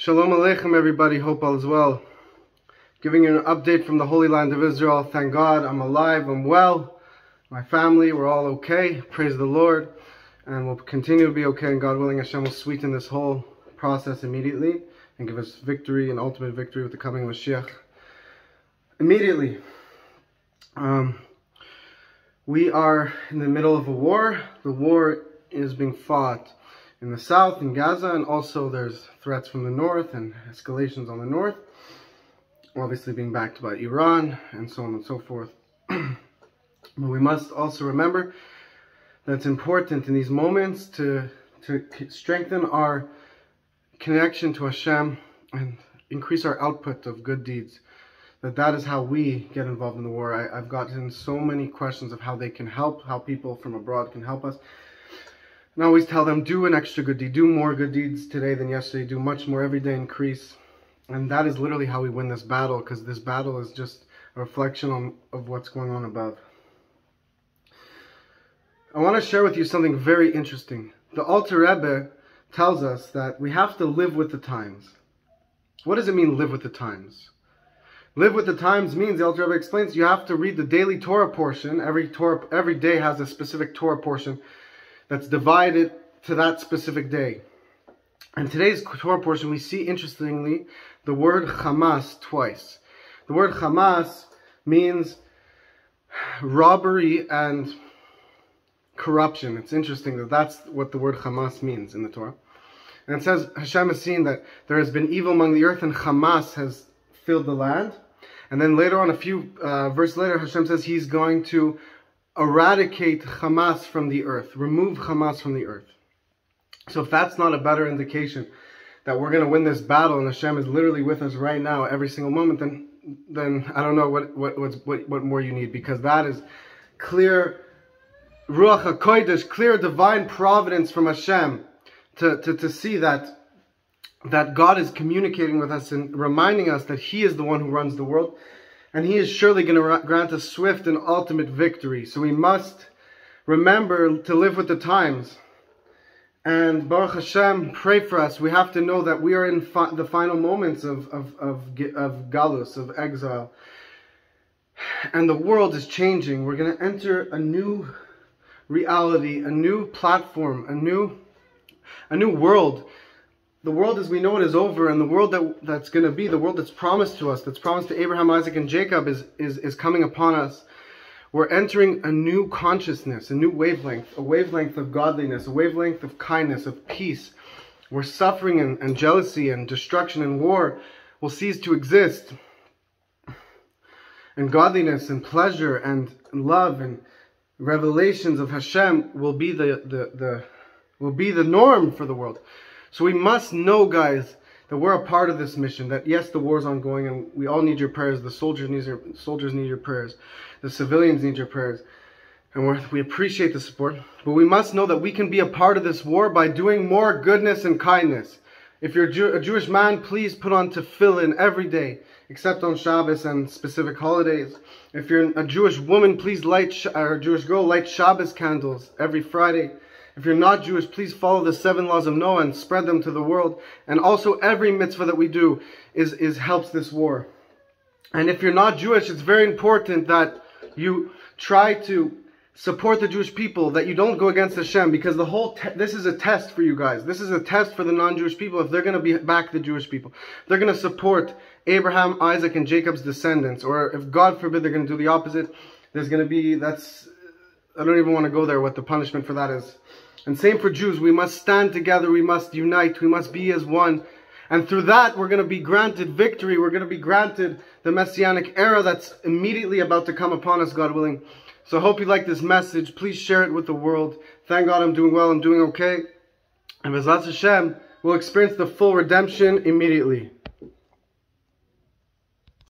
Shalom Aleichem, everybody. Hope all is well. Giving you an update from the Holy Land of Israel. Thank God I'm alive, I'm well. My family, we're all okay. Praise the Lord. And we'll continue to be okay. And God willing, Hashem will sweeten this whole process immediately and give us victory and ultimate victory with the coming of Mashiach. Immediately. Um, we are in the middle of a war. The war is being fought in the south, in Gaza, and also there's threats from the north and escalations on the north, obviously being backed by Iran and so on and so forth. but we must also remember that it's important in these moments to, to strengthen our connection to Hashem and increase our output of good deeds. That that is how we get involved in the war. I, I've gotten so many questions of how they can help, how people from abroad can help us. And I always tell them, do an extra good deed. Do more good deeds today than yesterday. Do much more every day, increase. And that is literally how we win this battle, because this battle is just a reflection on, of what's going on above. I want to share with you something very interesting. The Alter Rebbe tells us that we have to live with the times. What does it mean, live with the times? Live with the times means, the Alter Rebbe explains, you have to read the daily Torah portion. Every Torah, every day has a specific Torah portion that's divided to that specific day. In today's Torah portion, we see, interestingly, the word Hamas twice. The word Hamas means robbery and corruption. It's interesting that that's what the word Hamas means in the Torah. And it says, Hashem has seen that there has been evil among the earth and Hamas has filled the land. And then later on, a few uh, verses later, Hashem says he's going to eradicate Hamas from the earth, remove Hamas from the earth. So if that's not a better indication that we're going to win this battle and Hashem is literally with us right now every single moment, then then I don't know what what what what more you need because that is clear Ruach HaKodesh, clear divine providence from Hashem to, to, to see that that God is communicating with us and reminding us that He is the one who runs the world and he is surely going to grant us swift and ultimate victory. So we must remember to live with the times. And Baruch Hashem, pray for us. We have to know that we are in fi the final moments of, of, of, of galus, of exile. And the world is changing. We're going to enter a new reality, a new platform, a new, a new world the world as we know it is over and the world that that's going to be the world that's promised to us that's promised to abraham isaac and jacob is is is coming upon us. We're entering a new consciousness a new wavelength a wavelength of godliness a wavelength of kindness of peace where suffering and, and jealousy and destruction and war will cease to exist. And godliness and pleasure and love and revelations of hashem will be the the, the will be the norm for the world so we must know, guys, that we're a part of this mission. That yes, the war's ongoing, and we all need your prayers. The soldiers need your soldiers need your prayers. The civilians need your prayers, and we appreciate the support. But we must know that we can be a part of this war by doing more goodness and kindness. If you're Jew a Jewish man, please put on tefillin every day, except on Shabbos and specific holidays. If you're a Jewish woman, please light, or a Jewish girl, light Shabbos candles every Friday. If you're not Jewish, please follow the seven laws of Noah and spread them to the world. And also every mitzvah that we do is, is helps this war. And if you're not Jewish, it's very important that you try to support the Jewish people, that you don't go against Hashem, because the whole, this is a test for you guys. This is a test for the non-Jewish people if they're going to be back the Jewish people. They're going to support Abraham, Isaac, and Jacob's descendants. Or if God forbid they're going to do the opposite, there's going to be, that's, I don't even want to go there what the punishment for that is. And same for Jews. We must stand together. We must unite. We must be as one. And through that, we're going to be granted victory. We're going to be granted the Messianic era that's immediately about to come upon us, God willing. So I hope you like this message. Please share it with the world. Thank God I'm doing well. I'm doing okay. And Bezat Hashem will experience the full redemption immediately.